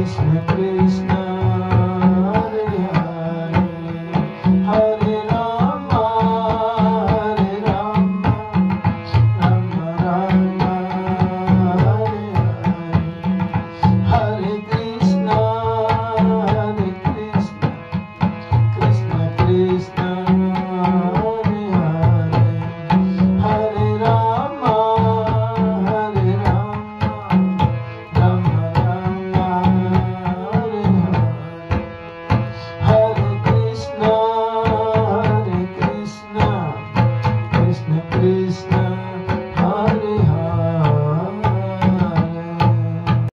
Krishna Krishna